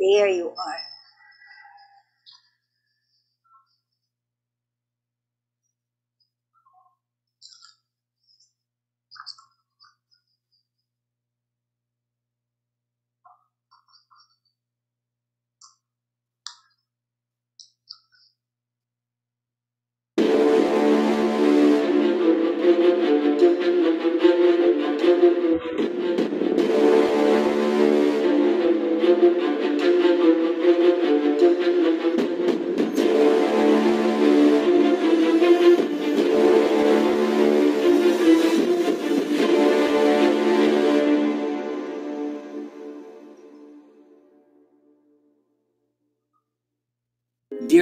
There you are.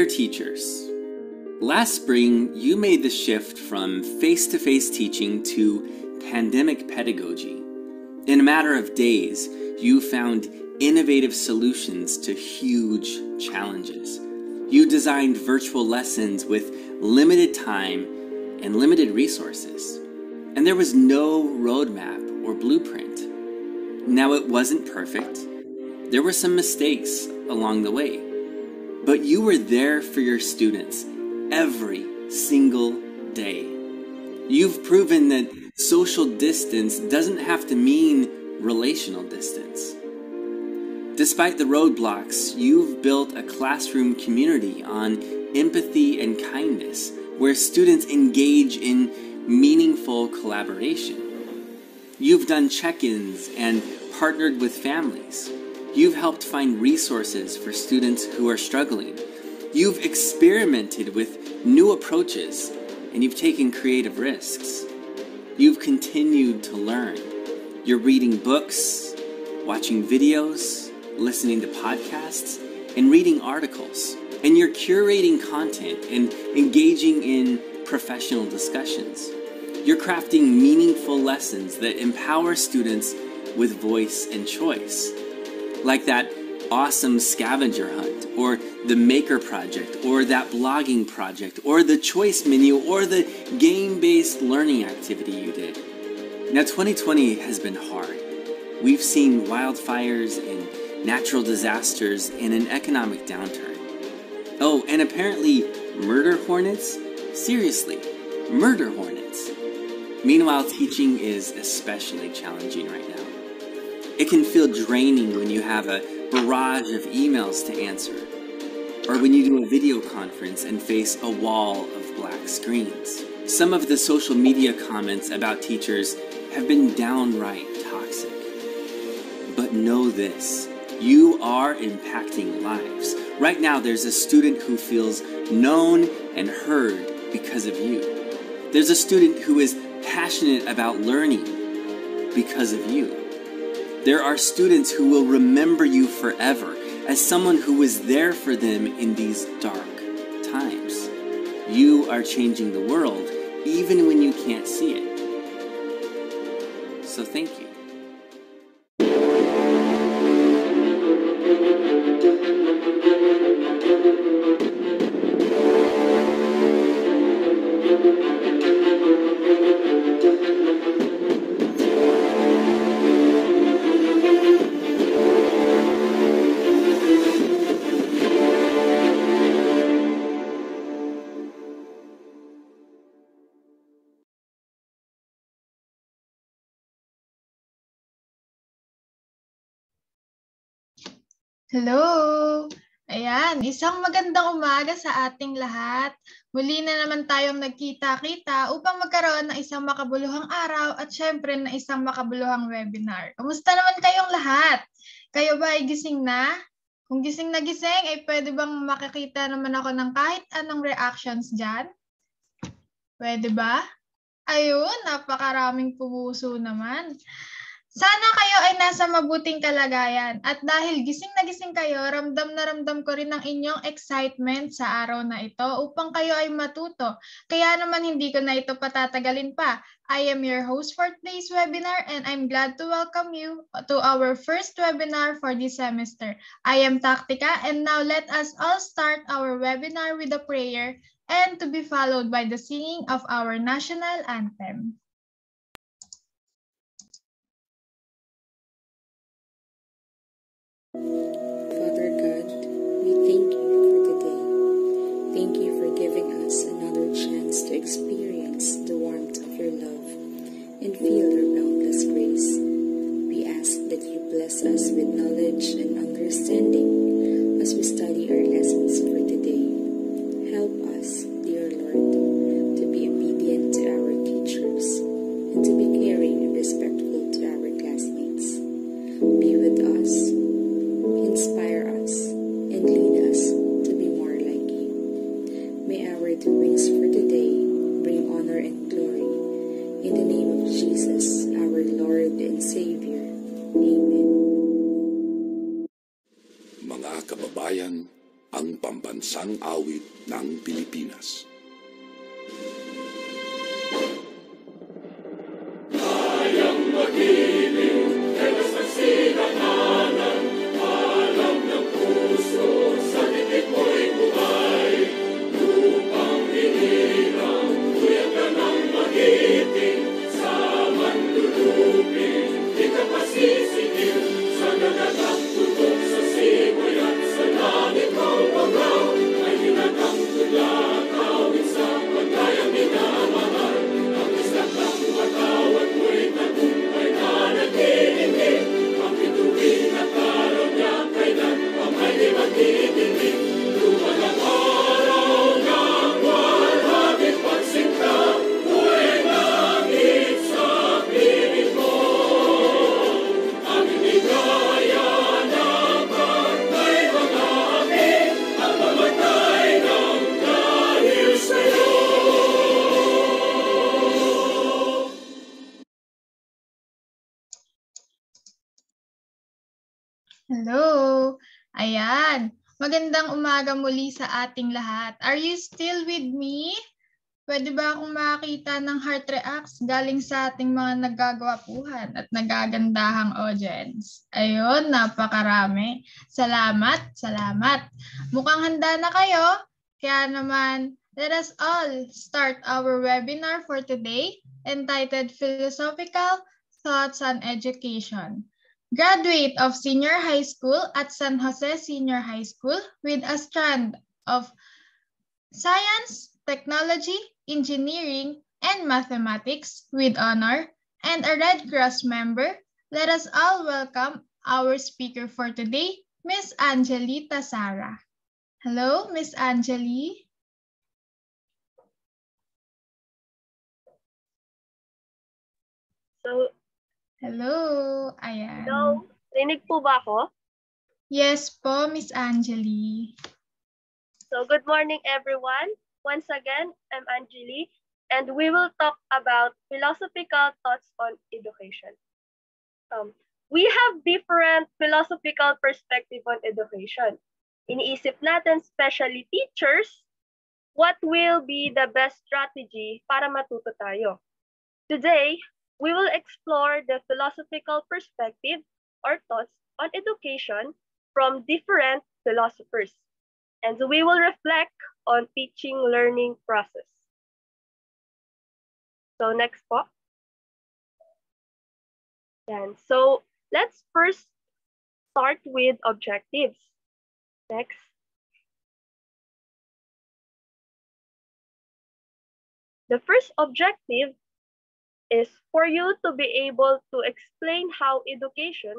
Teachers, last spring you made the shift from face to face teaching to pandemic pedagogy. In a matter of days, you found innovative solutions to huge challenges. You designed virtual lessons with limited time and limited resources, and there was no roadmap or blueprint. Now, it wasn't perfect, there were some mistakes along the way but you were there for your students every single day. You've proven that social distance doesn't have to mean relational distance. Despite the roadblocks, you've built a classroom community on empathy and kindness where students engage in meaningful collaboration. You've done check ins and partnered with families You've helped find resources for students who are struggling. You've experimented with new approaches and you've taken creative risks. You've continued to learn. You're reading books, watching videos, listening to podcasts, and reading articles. And you're curating content and engaging in professional discussions. You're crafting meaningful lessons that empower students with voice and choice like that awesome scavenger hunt, or the maker project, or that blogging project, or the choice menu, or the game based learning activity you did. Now, 2020 has been hard. We've seen wildfires and natural disasters and an economic downturn. Oh, and apparently, murder hornets? Seriously, murder hornets. Meanwhile, teaching is especially challenging right now. It can feel draining when you have a barrage of emails to answer, or when you do a video conference and face a wall of black screens. Some of the social media comments about teachers have been downright toxic. But know this you are impacting lives. Right now, there's a student who feels known and heard because of you. There's a student who is passionate about learning because of you. There are students who will remember you forever as someone who was there for them in these dark times. You are changing the world even when you can't see it. So thank you. Hello! Ayan, isang magandang umaga sa ating lahat. Muli na naman tayong nagkita-kita upang magkaroon ng isang makabuluhang araw at syempre na isang makabuluhang webinar. Kumusta naman kayong lahat? Kayo ba ay gising na? Kung gising na gising, ay pwede bang makikita naman ako ng kahit anong reactions dyan? Pwede ba? Ayun, napakaraming pumuso naman. Sana kayo ay nasa mabuting kalagayan at dahil gising na gising kayo, ramdam na ramdam ko rin ang inyong excitement sa araw na ito upang kayo ay matuto. Kaya naman hindi ko na ito patatagalin pa. I am your host for today's webinar and I'm glad to welcome you to our first webinar for this semester. I am Taktika and now let us all start our webinar with a prayer and to be followed by the singing of our national anthem. Father God, Ayan. Magandang umaga muli sa ating lahat. Are you still with me? Pwede ba akong makakita ng heart reacts galing sa ating mga nagagwapuhan at nagagandahang audience? Ayun, napakarami. Salamat, salamat. Mukhang handa na kayo. Kaya naman, let us all start our webinar for today entitled Philosophical Thoughts on Education. Graduate of senior high school at San Jose Senior High School with a strand of science, technology, engineering, and mathematics with honor, and a Red Cross member, let us all welcome our speaker for today, Miss Angelli Tasarra. Hello, Miss Angelli. So, Hello. Ayan. hello? Rinig po ba ako? Yes po, Miss Angeli. So, good morning, everyone. Once again, I'm Anjali, and we will talk about philosophical thoughts on education. Um, we have different philosophical perspective on education. Iniisip natin, especially teachers, what will be the best strategy para matuto tayo. Today, we will explore the philosophical perspective or thoughts on education from different philosophers. And we will reflect on teaching learning process. So next po. Yan. So let's first start with objectives. Next. The first objective is for you to be able to explain how education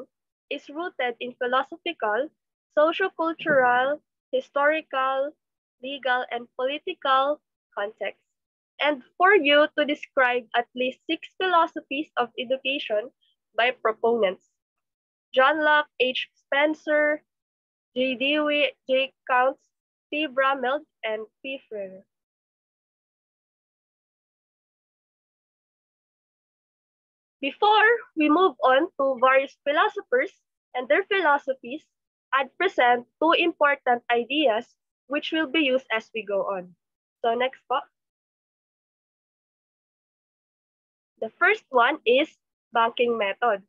is rooted in philosophical, sociocultural, historical, legal, and political contexts. And for you to describe at least six philosophies of education by proponents. John Locke, H. Spencer, J. Dewey, J. Counts, T. Brameld, and P. Freire. Before we move on to various philosophers and their philosophies, I'd present two important ideas which will be used as we go on. So next po. The first one is banking method.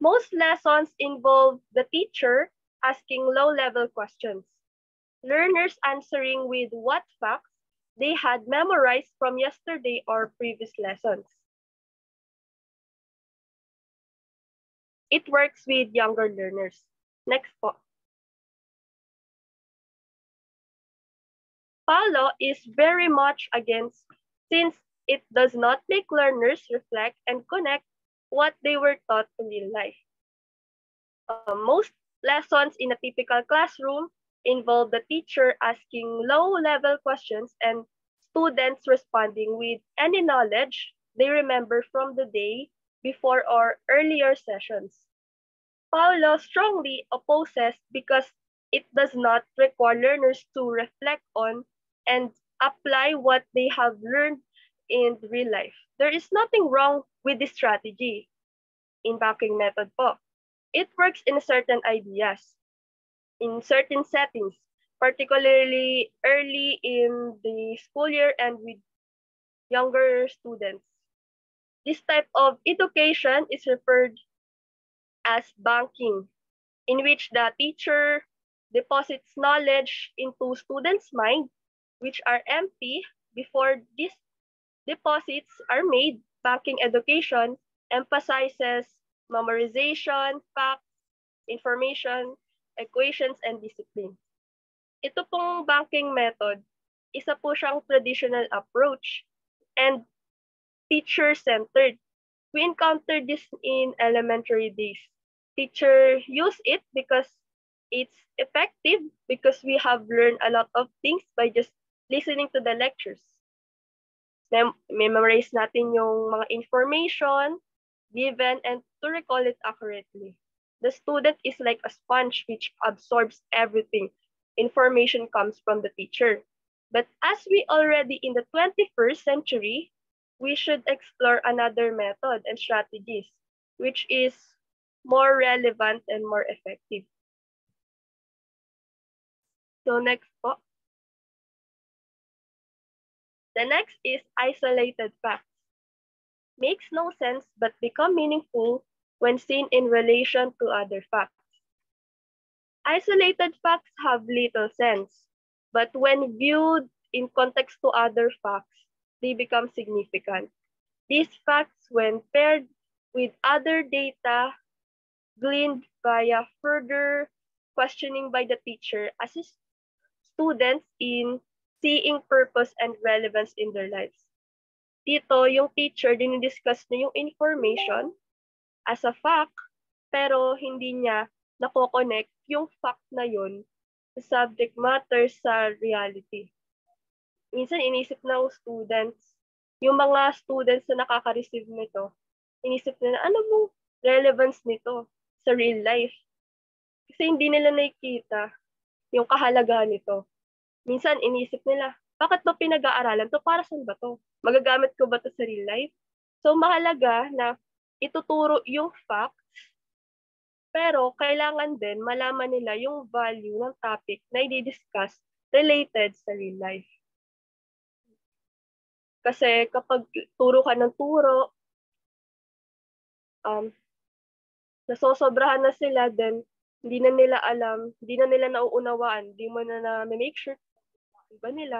Most lessons involve the teacher asking low-level questions, learners answering with what facts they had memorized from yesterday or previous lessons. It works with younger learners. Next po. Paulo is very much against since it does not make learners reflect and connect what they were taught in real life. Uh, most lessons in a typical classroom involve the teacher asking low-level questions and students responding with any knowledge they remember from the day before or earlier sessions. Paulo strongly opposes because it does not require learners to reflect on and apply what they have learned in real life. There is nothing wrong with this strategy in banking method po. It works in certain ideas, in certain settings, particularly early in the school year and with younger students. This type of education is referred as banking, in which the teacher deposits knowledge into students' mind, which are empty before these deposits are made. Banking education emphasizes memorization, facts, information, equations, and discipline. Ito pong banking method, isa po siyang traditional approach and teacher-centered. We encountered this in elementary days. Teacher use it because it's effective because we have learned a lot of things by just listening to the lectures. Mem- memorize natin yung mga information given and to recall it accurately. The student is like a sponge which absorbs everything. Information comes from the teacher. But as we already in the 21st century, we should explore another method and strategies, which is more relevant and more effective. So next po. The next is isolated facts. Makes no sense but become meaningful when seen in relation to other facts. Isolated facts have little sense, but when viewed in context to other facts, they become significant. These facts, when paired with other data gleaned via further questioning by the teacher, assist students in seeing purpose and relevance in their lives. Dito, yung teacher, dinidiscuss niya yung information as a fact, pero hindi niya nako-connect yung fact na yun sa subject matter sa reality. Minsan, inisip ng students, yung mga students na nakaka-receive nito, inisip nila, ano mo relevance nito sa real life? Kasi hindi nila nakikita yung kahalagahan nito. Minsan, inisip nila, bakit ba pinag-aaralan to? Para saan ba to? Magagamit ko ba to sa real life? So, mahalaga na ituturo yung facts, pero kailangan din malaman nila yung value ng topic na i-discuss related sa real life. Kasi kapag turo ka ng turo, um, nasosobrahan na sila, then hindi na nila alam, hindi na nila nauunawaan, hindi mo na na-make sure iba nila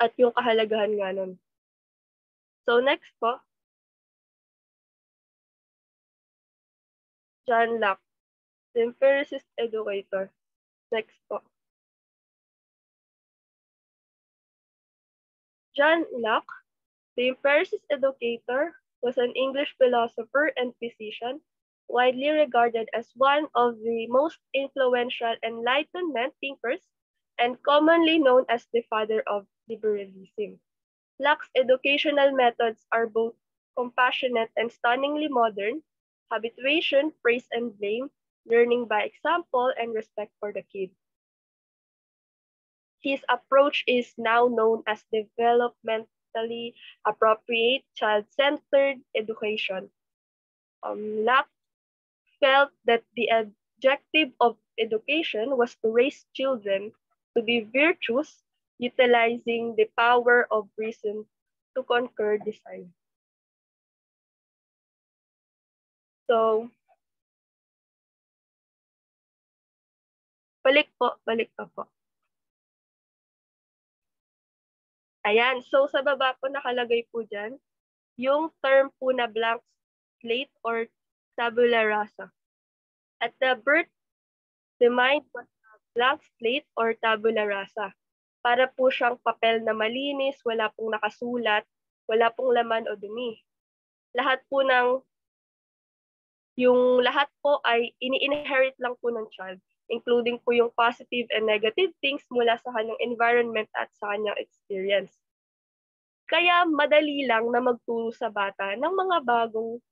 at yung kahalagahan nga nun. So next po, John Locke, the empiricist educator. Next po. John Locke, the empiricist educator, was an English philosopher and physician, widely regarded as one of the most influential Enlightenment thinkers and commonly known as the father of liberalism. Locke's educational methods are both compassionate and stunningly modern, habituation, praise and blame, learning by example, and respect for the kid. His approach is now known as developmentally appropriate child-centered education. Um, Locke felt that the objective of education was to raise children to be virtuous, utilizing the power of reason to conquer desire. So, balik po, balik pa po. Ayan, so sa baba po nakalagay po dyan, yung term po na blank slate or tabula rasa. At the birth, the mind was a blank slate or tabula rasa. Para po siyang papel na malinis, wala pong nakasulat, Wala pong laman o dumi. Lahat po ng yung lahat po ay ini-inherit lang po ng child, including po yung positive and negative things mula sa kanyang environment at sa kanyang experience. Kaya madali lang na magturo sa bata ng mga bagong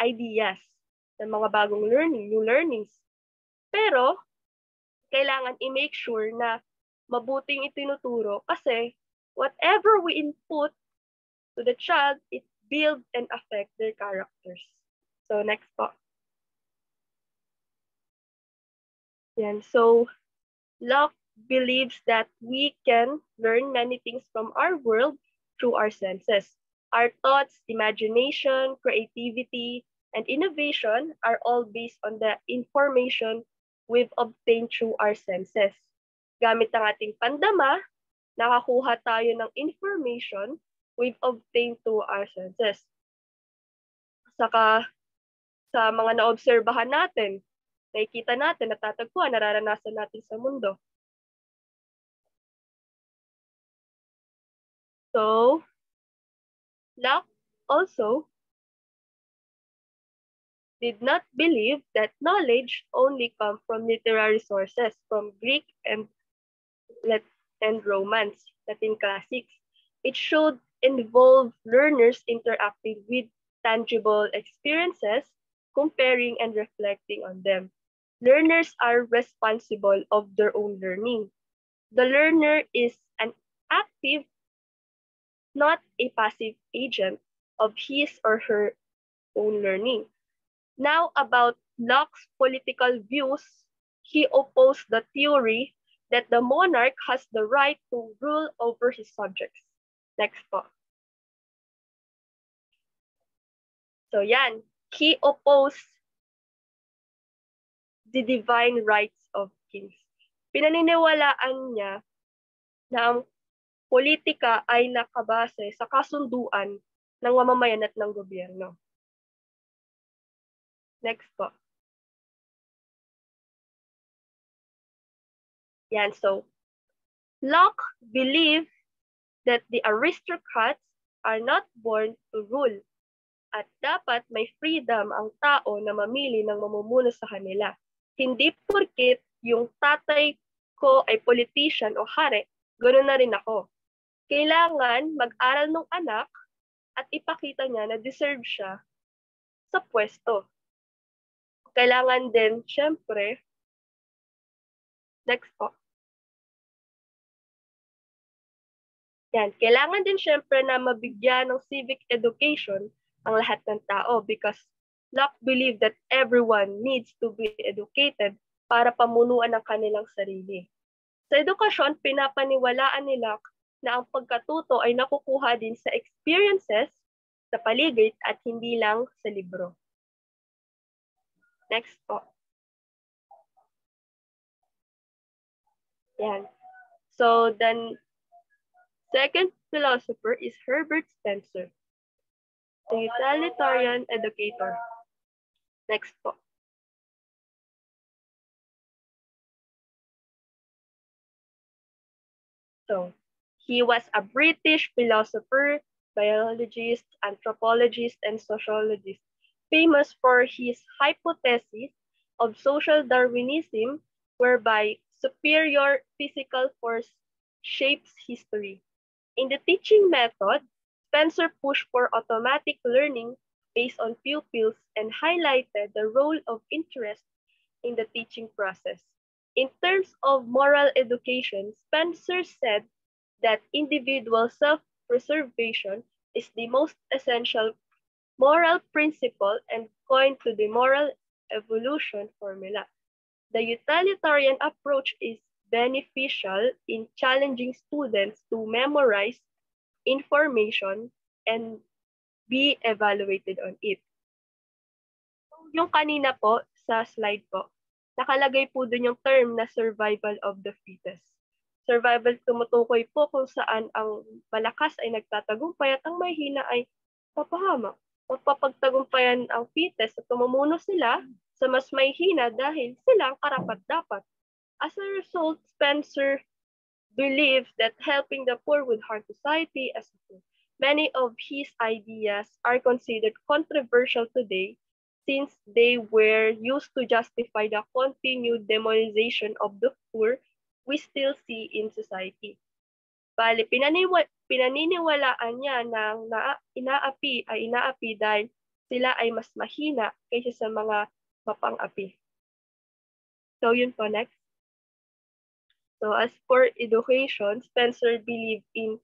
ideas, ng mga bagong learning, new learnings. Pero, kailangan i-make sure na mabuting itinuturo kasi whatever we input to the child, it build and affect their characters. So next po. Yan. So Locke believes that we can learn many things from our world through our senses. Our thoughts, imagination, creativity, and innovation are all based on the information we've obtained through our senses. Gamit ang ating pandama, nakakuha tayo ng information we've obtained through our senses. Saka sa mga naobserbahan natin, nakikita natin, natatagpuan, nararanasan natin sa mundo. So, Locke also did not believe that knowledge only come from literary sources, from Greek and and Romance, Latin classics. It should involve learners interacting with tangible experiences, comparing and reflecting on them. Learners are responsible of their own learning. The learner is an active, not a passive agent of his or her own learning. Now about Locke's political views, he opposed the theory that the monarch has the right to rule over his subjects. Next po. So yan, he opposed the divine rights of kings. Pinaniniwalaan niya na ang politika ay nakabase sa kasunduan ng mamamayan at ng gobyerno. Next po. Yan, so Locke believed that the aristocrats are not born to rule at dapat may freedom ang tao na mamili ng mamumuno sa kanila. Hindi porkit yung tatay ko ay politician o hari, ganoon na rin ako. Kailangan mag-aral ng anak at ipakita niya na deserve siya sa pwesto kailangan din, syempre, next po. Yan, kailangan din syempre na mabigyan ng civic education ang lahat ng tao because Locke believed that everyone needs to be educated para pamunuan ang kanilang sarili. Sa edukasyon, pinapaniwalaan ni Locke na ang pagkatuto ay nakukuha din sa experiences sa paligid at hindi lang sa libro. Next po. Yan. So then, second philosopher is Herbert Spencer, the utilitarian educator. Next po. So, he was a British philosopher, biologist, anthropologist, and sociologist famous for his hypothesis of social Darwinism, whereby superior physical force shapes history. In the teaching method, Spencer pushed for automatic learning based on pupils and highlighted the role of interest in the teaching process. In terms of moral education, Spencer said that individual self-preservation is the most essential moral principle and coined to the moral evolution formula. The utilitarian approach is beneficial in challenging students to memorize information and be evaluated on it. Yung kanina po, sa slide po, nakalagay po dun yung term na survival of the fittest. Survival tumutukoy po kung saan ang malakas ay nagtatagumpay at ang mahina ay papahamak magpapagtagumpayan ang fittest at tumumuno sila sa mas may hina dahil sila ang karapat-dapat. As a result, Spencer believes that helping the poor would harm society as a whole. many of his ideas are considered controversial today since they were used to justify the continued demonization of the poor we still see in society. Bali, pinaniwa, pinaniniwalaan niya na inaapi ay inaapi dahil sila ay mas mahina kaysa sa mga mapang-api. So yun po, next. So as for education, Spencer believed in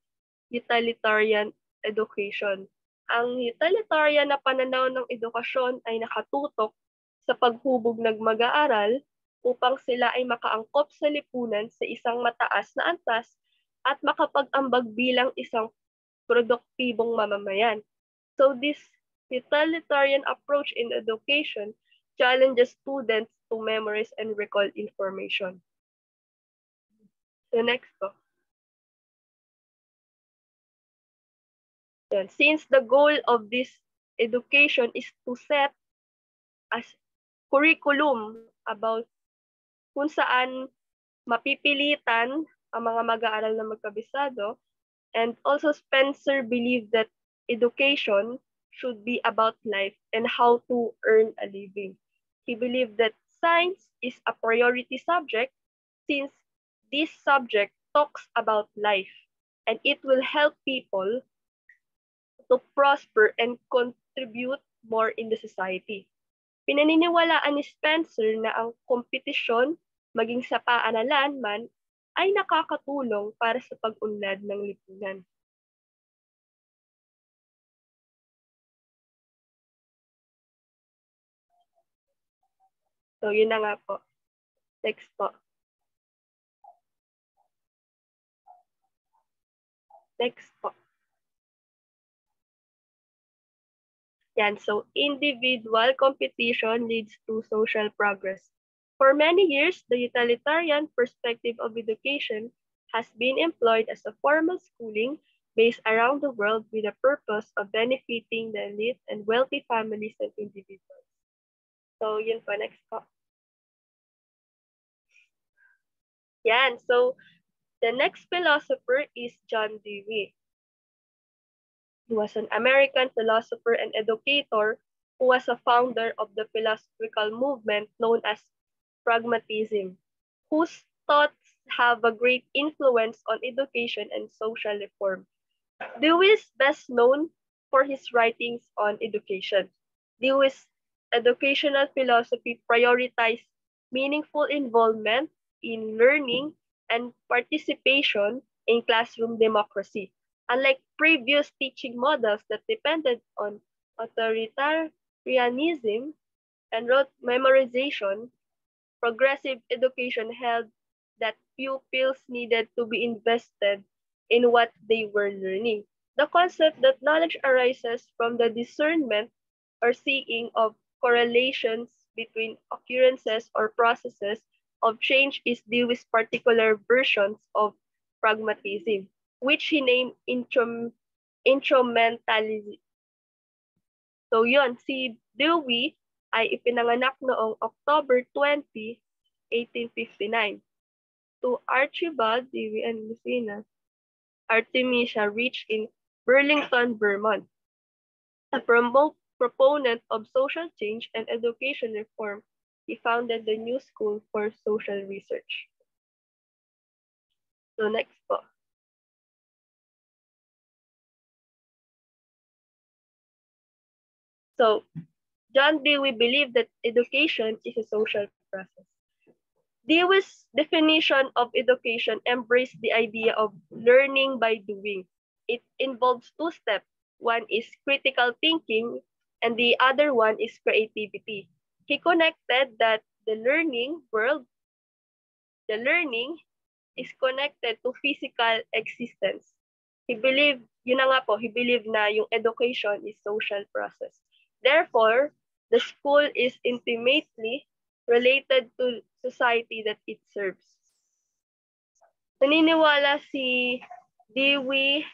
utilitarian education. Ang utilitarian na pananaw ng edukasyon ay nakatutok sa paghubog ng mag-aaral upang sila ay makaangkop sa lipunan sa isang mataas na antas at makapag-ambag bilang isang produktibong mamamayan. So this utilitarian approach in education challenges students to memorize and recall information. The next po. Yan. Since the goal of this education is to set as curriculum about kung saan mapipilitan ang mga mag-aaral na magkabisado. And also Spencer believed that education should be about life and how to earn a living. He believed that science is a priority subject since this subject talks about life and it will help people to prosper and contribute more in the society. Pinaniniwalaan ni Spencer na ang kompetisyon, maging sa paaralan man, ay nakakatulong para sa pag-unlad ng lipunan. So, yun na nga po. Next po. Next. Yan, so individual competition leads to social progress. For many years, the utilitarian perspective of education has been employed as a formal schooling based around the world with the purpose of benefiting the elite and wealthy families and individuals. So, yun po, next po. Yan, so the next philosopher is John Dewey. He was an American philosopher and educator who was a founder of the philosophical movement known as pragmatism, whose thoughts have a great influence on education and social reform. Dewey is best known for his writings on education. Dewey's educational philosophy prioritized meaningful involvement in learning and participation in classroom democracy. Unlike previous teaching models that depended on authoritarianism and rote memorization, progressive education held that pupils needed to be invested in what they were learning. The concept that knowledge arises from the discernment or seeing of correlations between occurrences or processes of change is Dewey's particular versions of pragmatism, which he named intrum, instrumentalism. So yun, si Dewey ay ipinanganak noong October 20, 1859 to Archibald Dewey and Lucina Artemisia Rich in Burlington, Vermont. A proponent of social change and education reform, he founded the New School for Social Research. So next po. So, John Dewey believed that education is a social process. Dewey's definition of education embraced the idea of learning by doing. It involves two steps. One is critical thinking, and the other one is creativity. He connected that the learning world, the learning is connected to physical existence. He believed, yun na nga po, he believed na yung education is social process. Therefore, the school is intimately related to society that it serves. Naniniwala si Dewey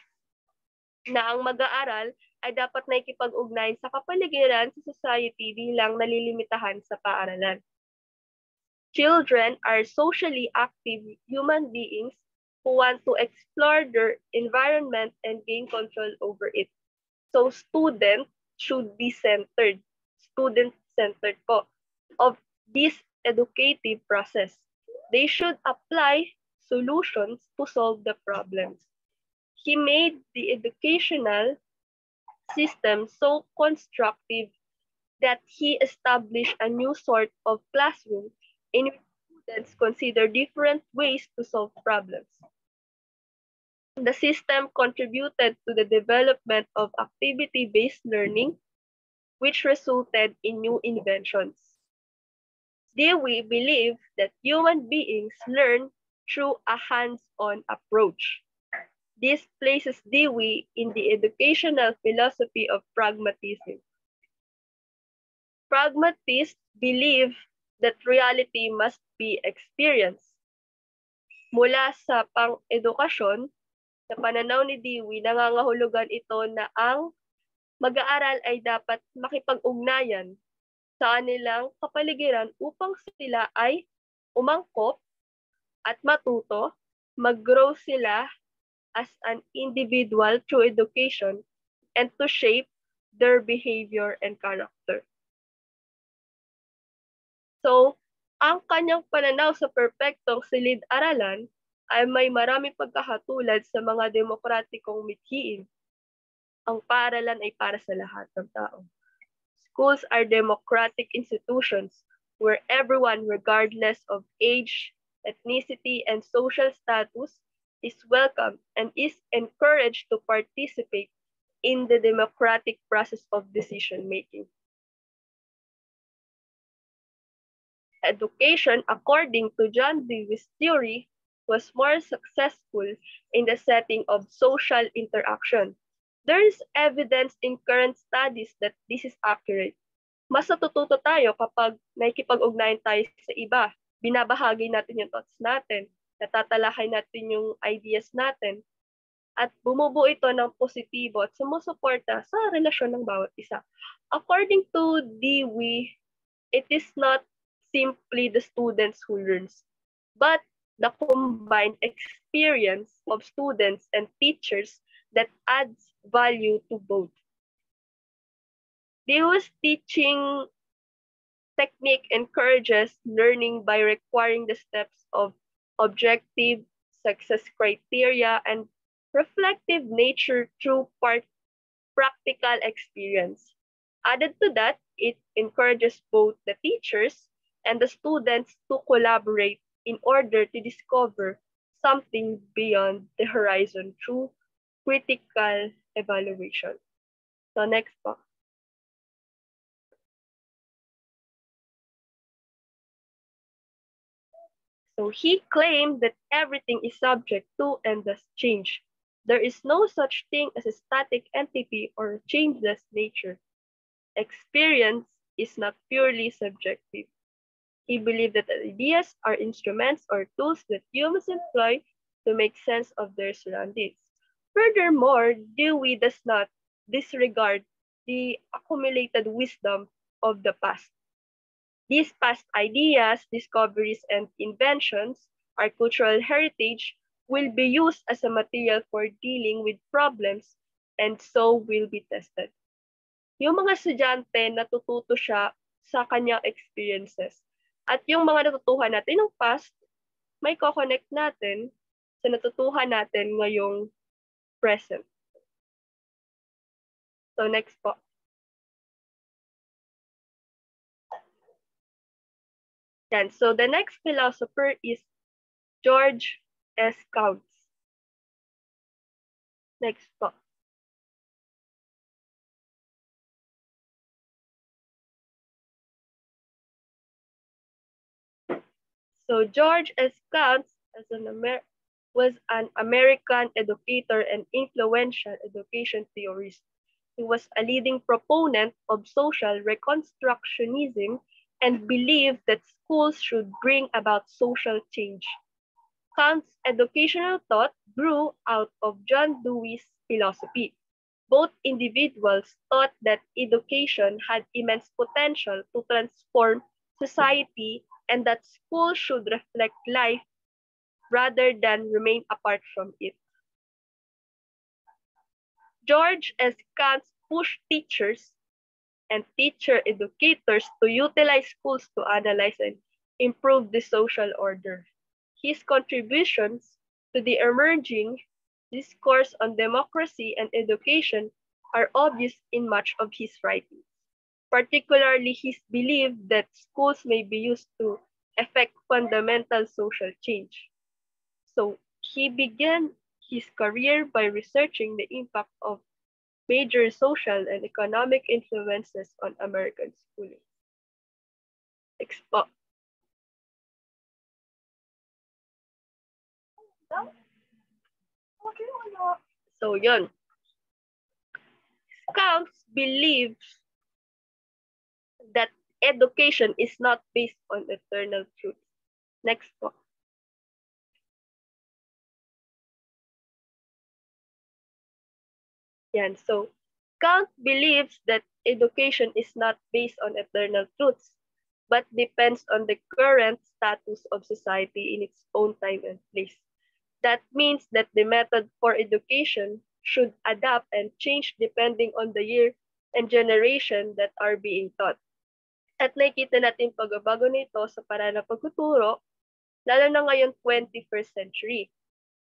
na ang mag-aaral ay dapat na ikipag-ugnayan sa kapaligiran sa society bilang nalilimitahan sa paaralan. Children are socially active human beings who want to explore their environment and gain control over it. So student should be centered, student-centered po, of this educative process. They should apply solutions to solve the problems. He made the educational system so constructive that he established a new sort of classroom in which students consider different ways to solve problems. The system contributed to the development of activity-based learning, which resulted in new inventions. Dewey believed that human beings learn through a hands-on approach. This places Dewey in the educational philosophy of pragmatism. Pragmatists believe that reality must be experienced. Mula sa pang-edukasyon, sa pananaw ni Dewey, nangangahulugan ito na ang mag-aaral ay dapat makipag-ugnayan sa kanilang kapaligiran upang sila ay umangkop at matuto, mag-grow sila as an individual through education and to shape their behavior and character. So, ang kanyang pananaw sa perpektong silid-aralan ay may marami pagkakatulad sa mga demokratikong mithiin. Ang paaralan ay para sa lahat ng tao. Schools are democratic institutions where everyone, regardless of age, ethnicity, and social status, is welcome and is encouraged to participate in the democratic process of decision making. Education, according to John Dewey's theory, was more successful in the setting of social interaction. There is evidence in current studies that this is accurate. Mas natututo tayo kapag nakikipag-ugnayan tayo sa iba. Binabahagi natin yung thoughts natin. Natatalakay natin yung ideas natin. At bumubuo ito ng positibo at sumusuporta sa relasyon ng bawat isa. According to Dewey, it is not simply the students who learns, but the combined experience of students and teachers that adds value to both. Dewey's teaching technique encourages learning by requiring the steps of objective success criteria and reflective nature through part practical experience. Added to that, it encourages both the teachers and the students to collaborate in order to discover something beyond the horizon through critical evaluation. So next po. So he claimed that everything is subject to and thus change. There is no such thing as a static entity or a changeless nature. Experience is not purely subjective. He believed that ideas are instruments or tools that humans employ to make sense of their surroundings. Furthermore, Dewey does not disregard the accumulated wisdom of the past. These past ideas, discoveries, and inventions, our cultural heritage, will be used as a material for dealing with problems and so will be tested. Yung mga estudyante, natututo siya sa kanyang experiences. At yung mga natutuhan natin ng past, may ko-connect natin sa natutuhan natin ngayong present. So next po. Yan. So the next philosopher is George S. Counts. Next po. So George S. Counts as an Amer was an American educator and influential education theorist. He was a leading proponent of social reconstructionism and believed that schools should bring about social change. Counts' educational thought grew out of John Dewey's philosophy. Both individuals thought that education had immense potential to transform society and that schools should reflect life rather than remain apart from it. George S. Counts pushed teachers and teacher educators to utilize schools to analyze and improve the social order. His contributions to the emerging discourse on democracy and education are obvious in much of his writings. Particularly, his belief that schools may be used to effect fundamental social change. So he began his career by researching the impact of major social and economic influences on American schooling. Expo so yun. Counts believe that education is not based on eternal truth. Next po. Yan. So, Counts believes that education is not based on eternal truths, but depends on the current status of society in its own time and place. That means that the method for education should adapt and change depending on the year and generation that are being taught. At nakita natin pagbabago nito sa paraan ng pagtuturo, lalo na ngayon 21st century.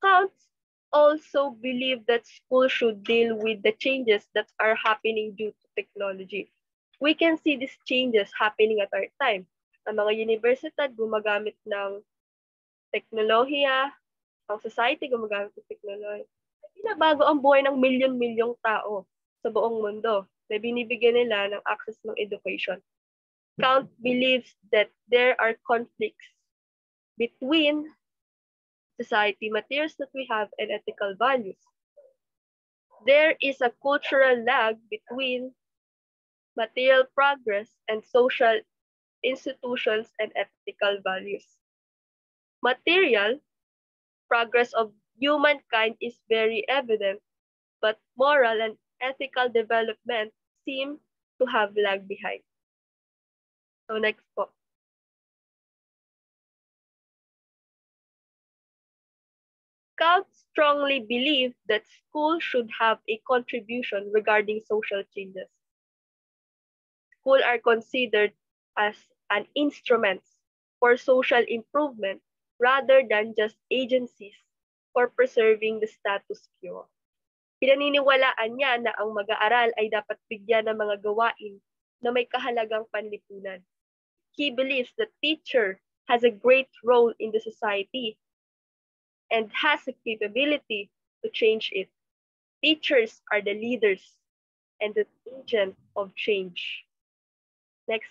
Counts also believe that school should deal with the changes that are happening due to technology. We can see these changes happening at our time. Ang mga universidad gumagamit ng teknolohiya, ang society gumagamit ng teknolohiya. Pinabago ang buhay ng milyon-milyong tao sa buong mundo na binibigyan nila ng access ng education. Count believes that there are conflicts between society, materials that we have, and ethical values. There is a cultural lag between material progress and social institutions and ethical values. Material progress of humankind is very evident, but moral and ethical development seem to have lagged behind. So next po. Counts strongly believe that schools should have a contribution regarding social changes. Schools are considered as an instrument for social improvement rather than just agencies for preserving the status quo. Pinaniniwalaan niya na ang mag-aaral ay dapat bigyan ng mga gawain na may kahalagang panlipunan. He believes that teacher has a great role in the society and has the capability to change it. Teachers are the leaders and the agent of change. Next.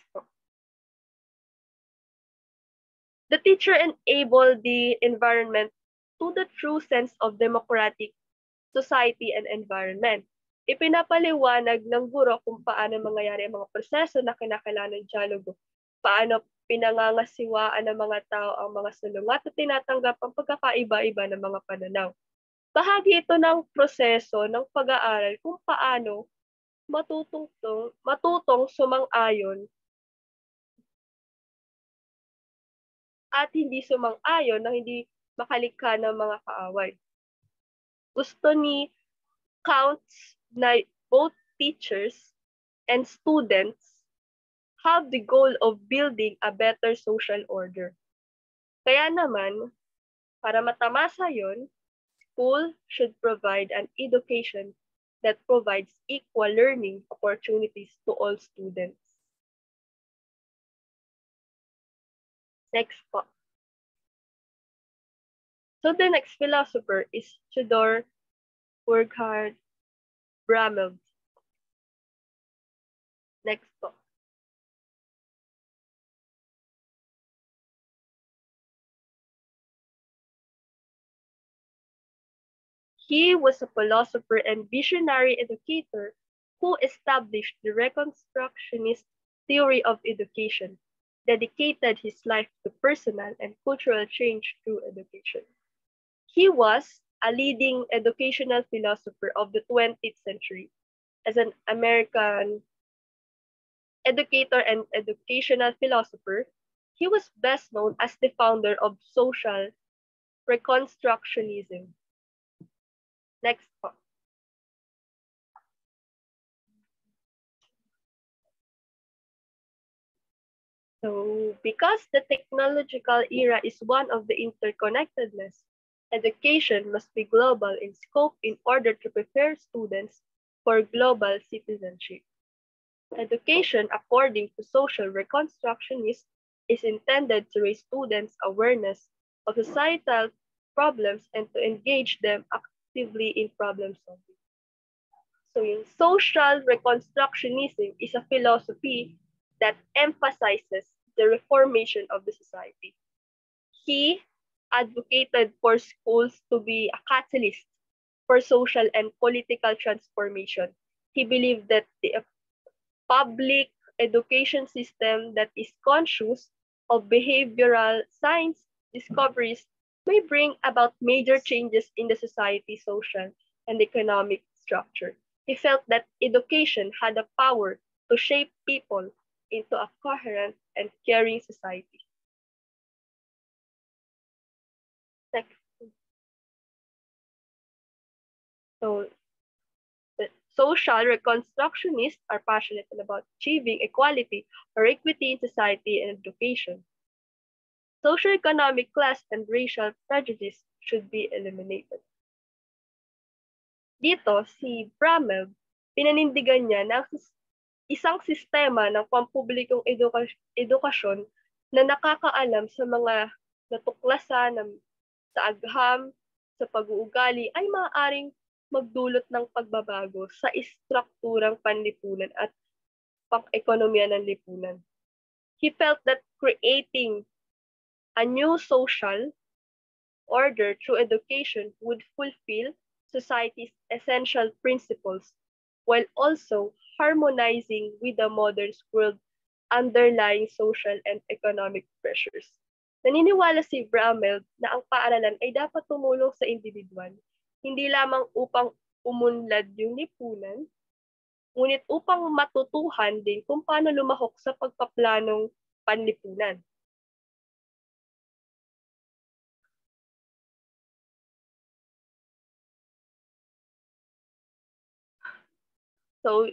The teacher enable the environment to the true sense of democratic society and environment. Ipinapaliwanag ng guro kung paano mangyayari ang mga proseso na kinakailangan ng dialogo, paano pinangangasiwaan ng mga tao ang mga salungat at tinatanggap ang pagkakaiba-iba ng mga pananaw. Bahagi ito ng proseso ng pag-aaral kung paano matutong, matutong sumang-ayon at hindi sumang-ayon na hindi makalikha ng mga kaaway. Gusto ni Counts na both teachers and students have the goal of building a better social order. Kaya naman, para matamasa yon, school should provide an education that provides equal learning opportunities to all students. Next po. So the next philosopher is Theodore Burghard Brameld. Next po. He was a philosopher and visionary educator who established the Reconstructionist theory of education, dedicated his life to personal and cultural change through education. He was a leading educational philosopher of the 20th century as an American educator and educational philosopher. He was best known as the founder of social reconstructionism. Next. So, because the technological era is one of the interconnectedness, education must be global in scope in order to prepare students for global citizenship. Education, according to social reconstructionists, is intended to raise students' awareness of societal problems and to engage them in problem solving. So yung social reconstructionism is a philosophy that emphasizes the reformation of the society. He advocated for schools to be a catalyst for social and political transformation. He believed that the public education system that is conscious of behavioral science discoveries may bring about major changes in the society, social, and economic structure. He felt that education had the power to shape people into a coherent and caring society. Next. So, the social reconstructionists are passionate about achieving equality or equity in society and education. Socioeconomic class and racial prejudice should be eliminated. Dito, si Bramel, pinanindigan niya na isang sistema ng pampublikong eduka- edukasyon na nakakaalam sa mga natuklasan ng, sa agham, sa pag-uugali ay maaaring magdulot ng pagbabago sa istrukturang panlipunan at pang-ekonomiya ng lipunan. He felt that creating a new social order through education would fulfill society's essential principles while also harmonizing with the modern world underlying social and economic pressures. Naniniwala si Bramel na ang paaralan ay dapat tumulong sa individual, hindi lamang upang umunlad yung lipunan, ngunit upang matutuhan din kung paano lumahok sa pagpaplanong panlipunan. So,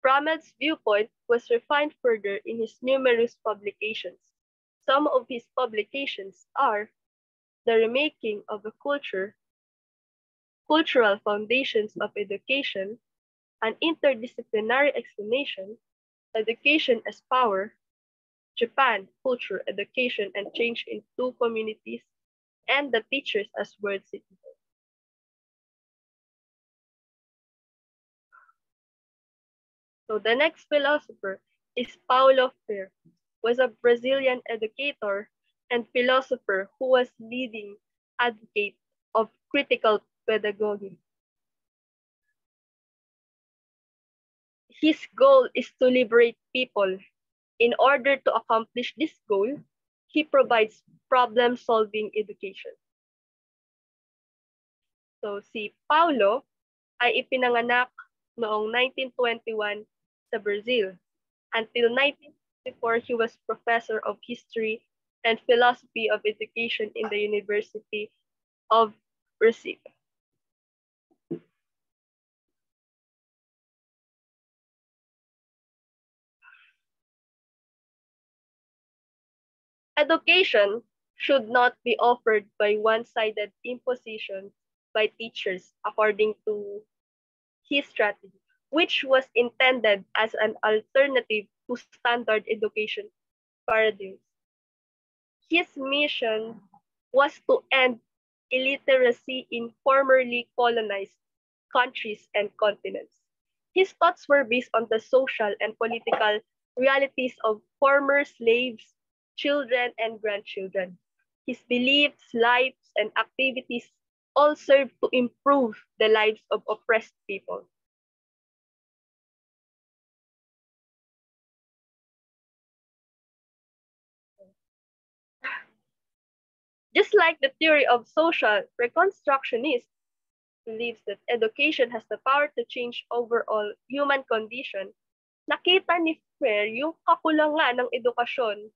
Brameld's viewpoint was refined further in his numerous publications. Some of his publications are The Remaking of a Culture, Cultural Foundations of Education, An Interdisciplinary Explanation, Education as Power, Japan, Culture, Education, and Change in Two Communities, and The Teachers as World Citizens. So the next philosopher is Paulo Freire, was a Brazilian educator and philosopher who was leading advocate of critical pedagogy. His goal is to liberate people. In order to accomplish this goal, he provides problem-solving education. So si Paulo ay ipinanganak noong 1921 sa Brazil. Until 1964, he was professor of history and philosophy of education in the University of Brazil. Education should not be offered by one-sided imposition by teachers according to his strategy, which was intended as an alternative to standard education paradigms. His mission was to end illiteracy in formerly colonized countries and continents. His thoughts were based on the social and political realities of former slaves, children, and grandchildren. His beliefs, lives, and activities all served to improve the lives of oppressed people. Just like the theory of social reconstructionist believes that education has the power to change overall human condition, nakita ni Freire yung kakulangan ng edukasyon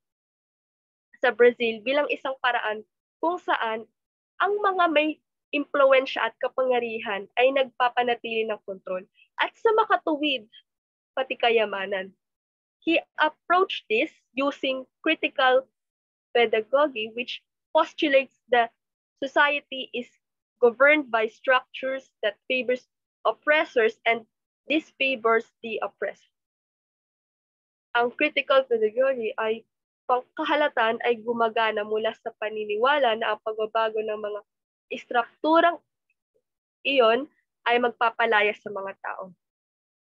sa Brazil bilang isang paraan kung saan ang mga may impluensya at kapangyarihan ay nagpapanatili ng kontrol at sa makatuwid pati kayamanan. He approached this using critical pedagogy which postulates that society is governed by structures that favors oppressors and disfavors the oppressed. Ang critical pedagogy ay pangkahalatan ay gumagana mula sa paniniwala na ang pagbabago ng mga istrukturang iyon ay magpapalaya sa mga tao.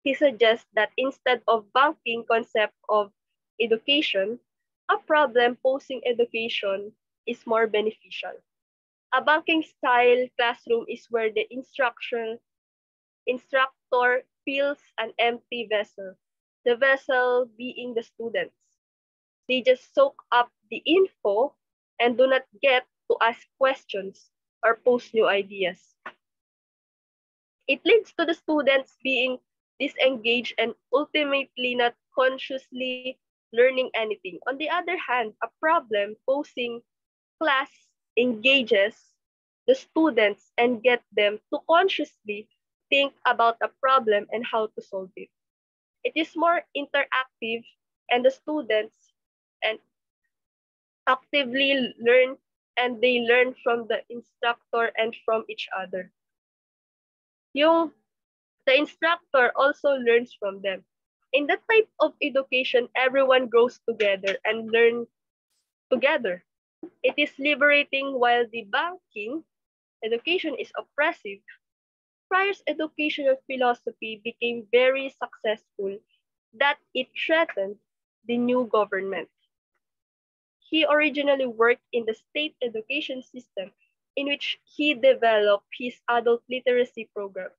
He suggests that instead of banking concept of education, a problem posing education is more beneficial. A banking style classroom is where the instruction instructor fills an empty vessel, the vessel being the students. They just soak up the info and do not get to ask questions or post new ideas. It leads to the students being disengaged and ultimately not consciously learning anything. On the other hand, a problem posing class engages the students and get them to consciously think about a problem and how to solve it. It is more interactive and the students and actively learn and they learn from the instructor and from each other. Yung the instructor also learns from them. In that type of education, everyone grows together and learn together. It is liberating while the banking education is oppressive. Freire's educational philosophy became very successful that it threatened the new government. He originally worked in the state education system in which he developed his adult literacy program.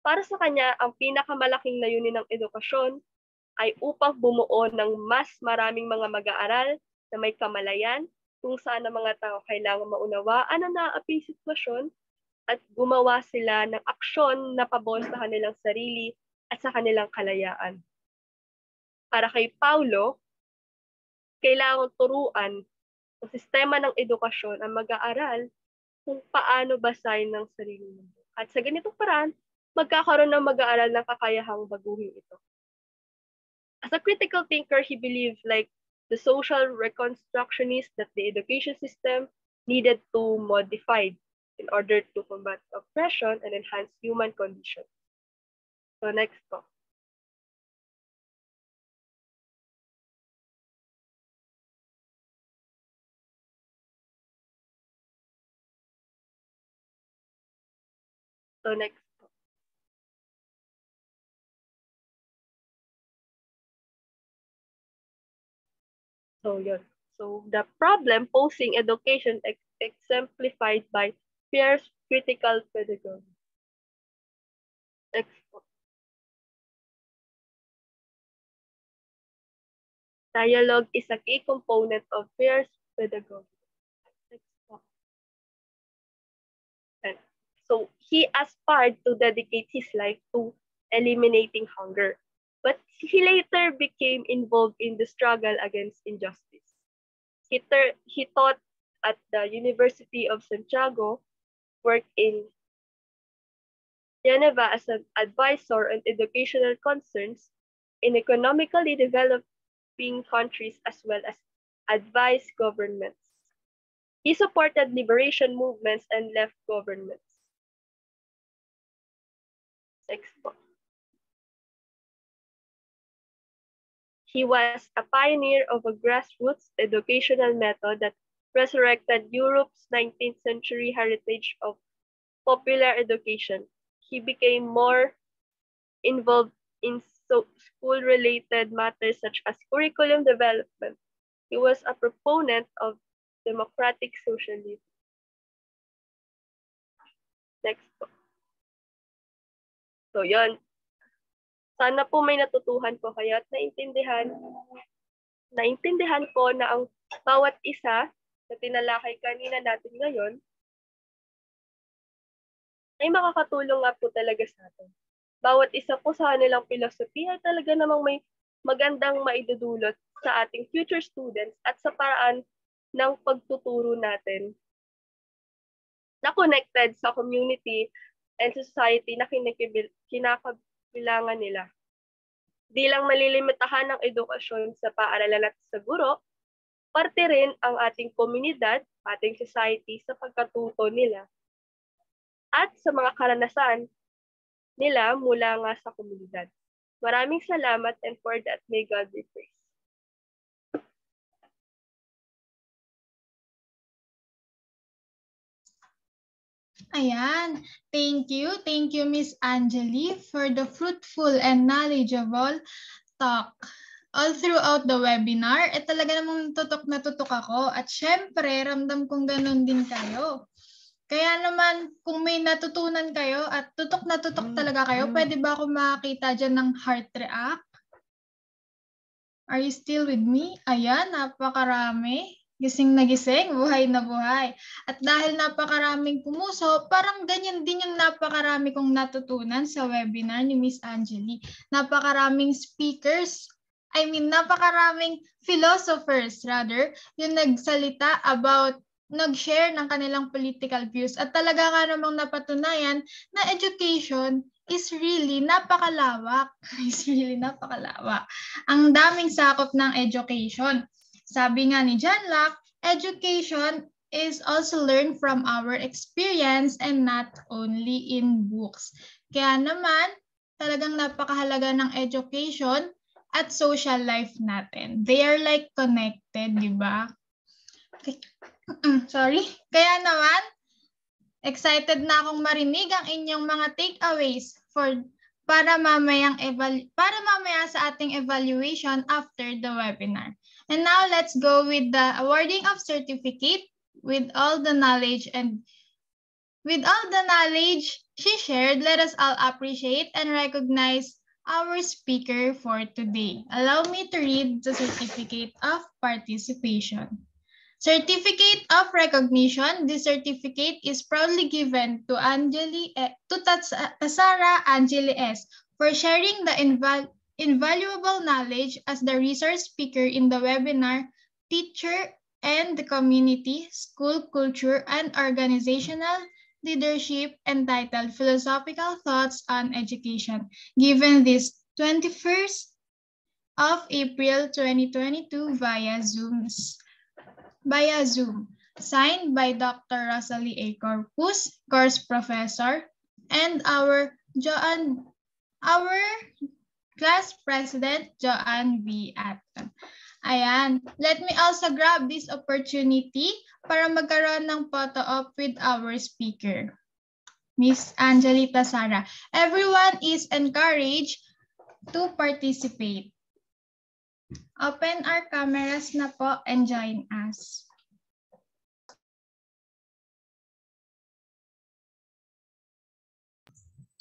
Para sa kanya, ang pinakamalaking layunin ng edukasyon ay upang bumuo ng mas maraming mga mag-aaral na may kamalayan kung saan ang mga tao kailangan maunawaan ang naaaping sitwasyon at gumawa sila ng aksyon na pabor sa kanilang sarili at sa kanilang kalayaan. Para kay Paulo, kailangan turuan ng sistema ng edukasyon ang mag-aaral kung paano basahin ng sarili mundo. At sa ganitong paraan, magkakaroon ng mag-aaral ng kakayahang baguhin ito. As a critical thinker, he believed like the social reconstructionist that the education system needed to modify in order to combat oppression and enhance human conditions. So next po. So next. So yun. So the problem posing education ex exemplified by Freire's critical pedagogy. Next. Dialogue is a key component of Freire's pedagogy. So he aspired to dedicate his life to eliminating hunger. But he later became involved in the struggle against injustice. He, he taught at the University of Santiago, worked in Geneva as an advisor on educational concerns in economically developing countries as well as advised governments. He supported liberation movements and left governments. Next book. He was a pioneer of a grassroots educational method that resurrected Europe's 19th century heritage of popular education. He became more involved in so school-related matters such as curriculum development. He was a proponent of democratic socialism. Next. So, yon. Sana po may natutuhan po kayo at naintindihan, naintindihan po na ang bawat isa na tinalakay kanina natin ngayon ay makakatulong nga po talaga sa atin. Bawat isa po sa kanilang philosophy ay talaga namang may magandang maidudulot sa ating future students at sa paraan ng pagtuturo natin na connected sa community and society na kinakabilangan nila. Di lang malilimitahan ng edukasyon sa paaralan at sa guro, parte rin ang ating komunidad, ating society sa pagkatuto nila at sa mga karanasan nila mula nga sa komunidad. Maraming salamat and for that may God be praised. Ayan. Thank you. Thank you, Miss Angeli, for the fruitful and knowledgeable talk. All throughout the webinar, eh talaga namang tutok na tutok ako. At syempre, ramdam kong ganun din kayo. Kaya naman, kung may natutunan kayo at tutok na tutok talaga kayo, pwede ba ako makakita dyan ng heart react? Are you still with me? Ayan, napakarami. Gising na gising, buhay na buhay. At dahil napakaraming pumuso, parang ganyan din yung napakarami kong natutunan sa webinar ni Miss Angeli. Napakaraming speakers, I mean, napakaraming philosophers rather, yung nagsalita about nag-share ng kanilang political views at talaga nga namang napatunayan na education is really napakalawak. is really napakalawak. Ang daming sakop ng education. Sabi nga ni John Locke, education is also learned from our experience and not only in books. Kaya naman, talagang napakahalaga ng education at social life natin. They are like connected, di ba? Okay. Sorry. Kaya naman, excited na akong marinig ang inyong mga takeaways for para mamayang eval para mamaya sa ating evaluation after the webinar. And now let's go with the awarding of certificate with all the knowledge and with all the knowledge she shared, let us all appreciate and recognize our speaker for today. Allow me to read the certificate of participation. Certificate of recognition. This certificate is proudly given to Angelli, eh, to Angelli S. for sharing the inval invaluable knowledge as the resource speaker in the webinar, teacher and the community, school culture, and organizational leadership entitled Philosophical Thoughts on Education, given this 21st of April 2022 via Zooms, via Zoom, signed by Dr. Rosalie A. Corpus, course professor, and our Joan, our Class President Joanne V. Atten. Ayan. Let me also grab this opportunity para magkaroon ng photo op with our speaker, Miss Angelli Tasarra. Everyone is encouraged to participate. Open our cameras na po and join us.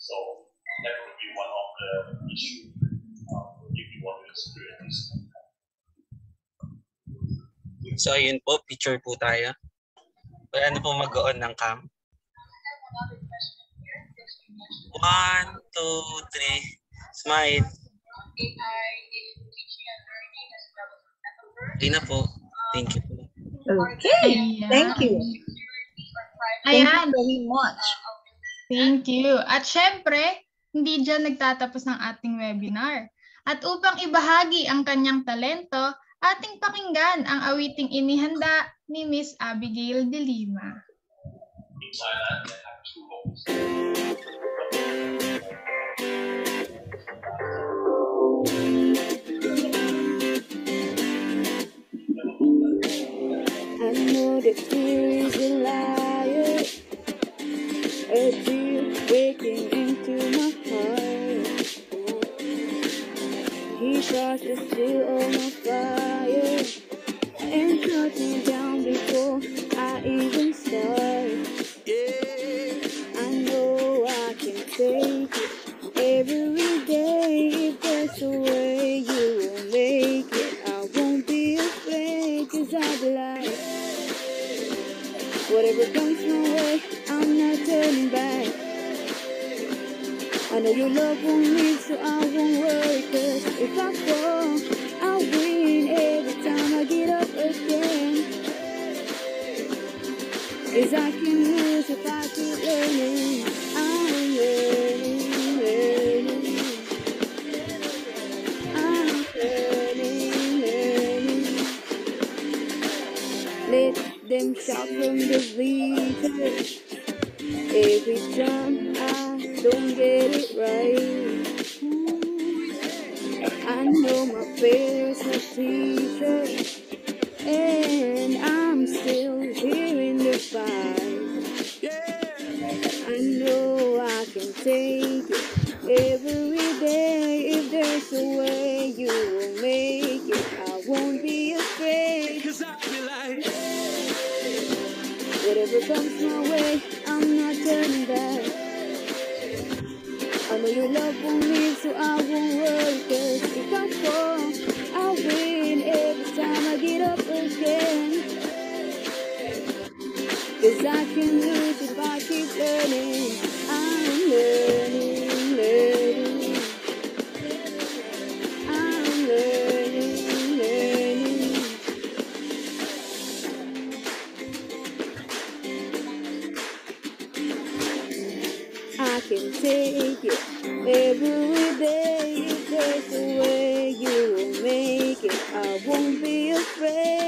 So that would be one of the issues So, ayun po, picture po tayo. Ano po mag-on ng cam? One, two, three. Smile. Okay na po. Thank you po. Okay. Ayan. Thank you. Thank you very much. Thank you. At syempre, hindi dyan nagtatapos ng ating webinar. At upang ibahagi ang kanyang talento, ating pakinggan ang awiting inihanda ni Miss Abigail de Lima. I know that fear is a He tries to steal all my fire and cut me down before I even start. I know I can take it every day if there's a way you will make it. I won't be afraid cause I'll be like Whatever comes my way, I'm not turning back. I know your love won't Let them shout from the bleachers. Way you will make it, I won't be afraid. Cause I'll be like, whatever comes my way, I'm not turning back. I know your love won't leave, so I won't worry. Cause if I fall, I'll win every time I get up again. Cause I can lose if I keep learning. I'm learning, learning. Take it every day. If there's a way you will make it, I won't be afraid.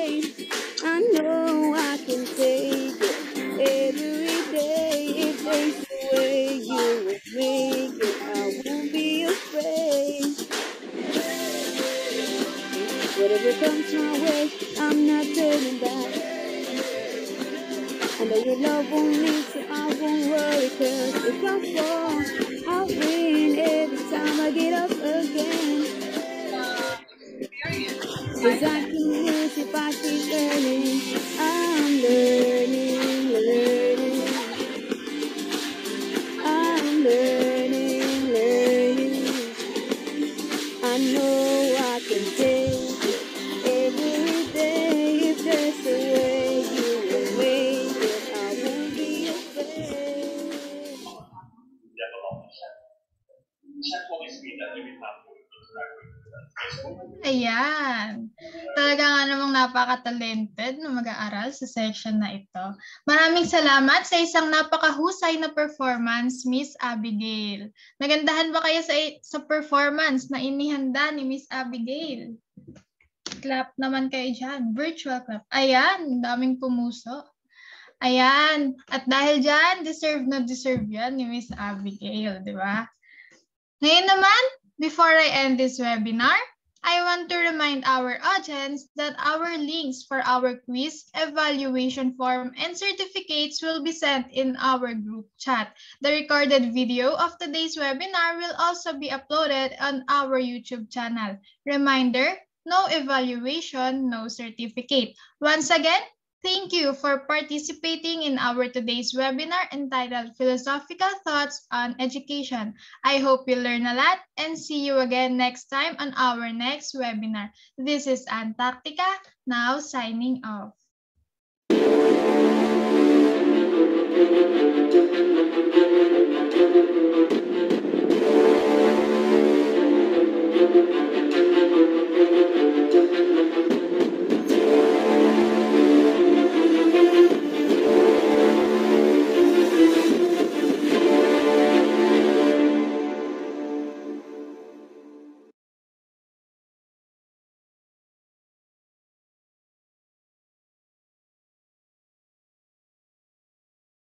Ayan. Talaga nga namang napaka-talented na mag-aaral sa section na ito. Maraming salamat sa isang napakahusay na performance, Miss Abigail. Nagandahan ba kayo sa, sa performance na inihanda ni Miss Abigail? Clap naman kayo dyan. Virtual clap. Ayan, daming pumuso. Ayan. At dahil dyan, deserve na deserve yan ni Miss Abigail, di ba? Ngayon naman, before I end this webinar, I want to remind our audience that our links for our quiz, evaluation form, and certificates will be sent in our group chat. The recorded video of today's webinar will also be uploaded on our YouTube channel. Reminder, no evaluation, no certificate. Once again, Thank you for participating in our today's webinar entitled Philosophical Thoughts on Education. I hope you learn a lot and see you again next time on our next webinar. This is Anne Tactica, now signing off.